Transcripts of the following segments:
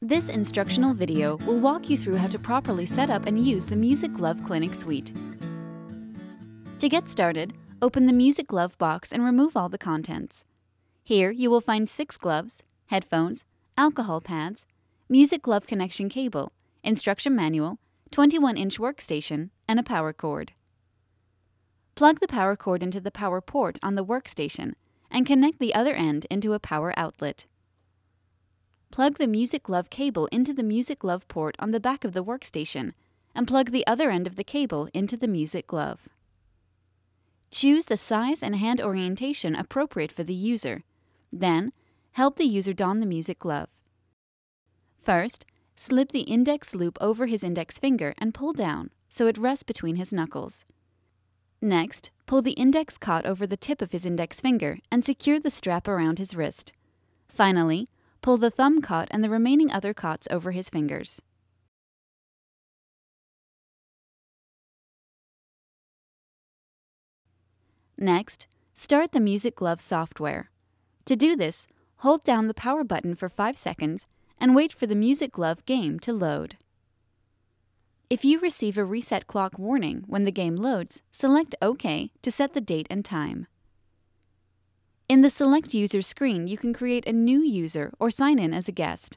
This instructional video will walk you through how to properly set up and use the Music Glove Clinic suite. To get started, open the Music Glove box and remove all the contents. Here you will find six gloves, headphones, alcohol pads, music glove connection cable, instruction manual, 21-inch workstation, and a power cord. Plug the power cord into the power port on the workstation and connect the other end into a power outlet. Plug the Music Glove cable into the Music Glove port on the back of the workstation and plug the other end of the cable into the Music Glove. Choose the size and hand orientation appropriate for the user. Then, help the user don the Music Glove. First, slip the index loop over his index finger and pull down so it rests between his knuckles. Next, pull the index cot over the tip of his index finger and secure the strap around his wrist. Finally, pull the thumb cot and the remaining other cots over his fingers. Next, start the Music Glove software. To do this, hold down the power button for 5 seconds and wait for the Music Glove game to load. If you receive a reset clock warning when the game loads, select OK to set the date and time. In the Select User screen, you can create a new user or sign in as a guest.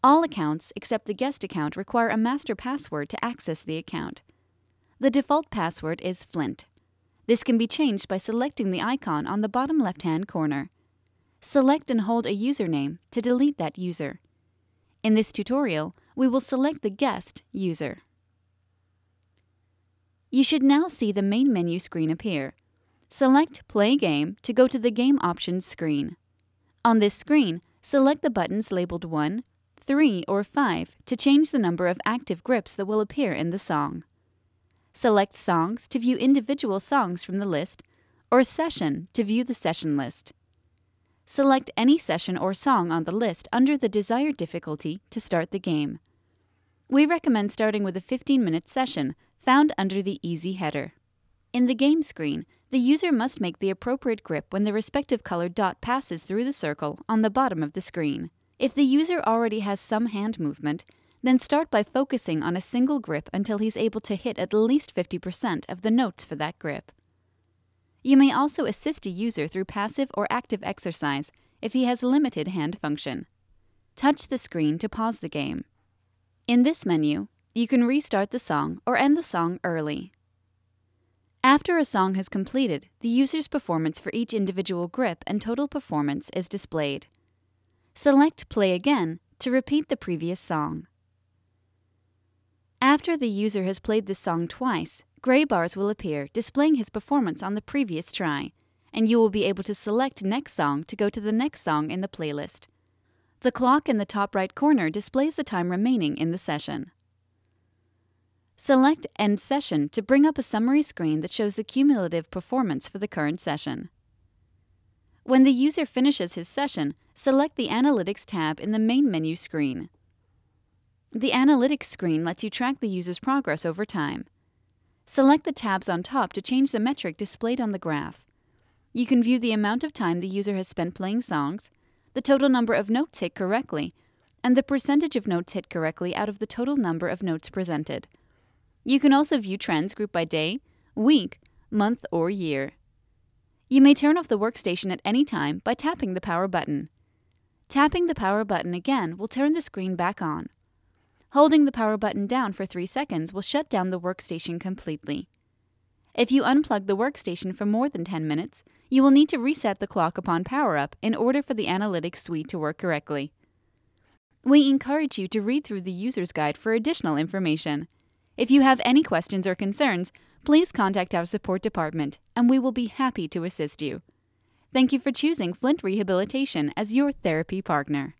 All accounts except the guest account require a master password to access the account. The default password is Flint. This can be changed by selecting the icon on the bottom left-hand corner. Select and hold a username to delete that user. In this tutorial, we will select the guest user. You should now see the main menu screen appear. Select Play Game to go to the Game Options screen. On this screen, select the buttons labeled 1, 3, or 5 to change the number of active grips that will appear in the song. Select Songs to view individual songs from the list, or Session to view the session list. Select any session or song on the list under the desired difficulty to start the game. We recommend starting with a 15-minute session found under the Easy header. In the game screen, the user must make the appropriate grip when the respective colored dot passes through the circle on the bottom of the screen. If the user already has some hand movement, then start by focusing on a single grip until he's able to hit at least 50% of the notes for that grip. You may also assist a user through passive or active exercise if he has limited hand function. Touch the screen to pause the game. In this menu, you can restart the song or end the song early. After a song has completed, the user's performance for each individual grip and total performance is displayed. Select Play Again to repeat the previous song. After the user has played the song twice, gray bars will appear displaying his performance on the previous try, and you will be able to select Next Song to go to the next song in the playlist. The clock in the top right corner displays the time remaining in the session. Select End Session to bring up a summary screen that shows the cumulative performance for the current session. When the user finishes his session, select the Analytics tab in the main menu screen. The Analytics screen lets you track the user's progress over time. Select the tabs on top to change the metric displayed on the graph. You can view the amount of time the user has spent playing songs, the total number of notes hit correctly, and the percentage of notes hit correctly out of the total number of notes presented. You can also view trends grouped by day, week, month, or year. You may turn off the workstation at any time by tapping the power button. Tapping the power button again will turn the screen back on. Holding the power button down for 3 seconds will shut down the workstation completely. If you unplug the workstation for more than 10 minutes, you will need to reset the clock upon power up in order for the Analytics suite to work correctly. We encourage you to read through the user's guide for additional information. If you have any questions or concerns, please contact our support department and we will be happy to assist you. Thank you for choosing Flint Rehabilitation as your therapy partner.